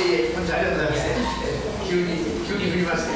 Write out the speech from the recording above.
いえ、本ありがとうございました。急に、急に振りまし。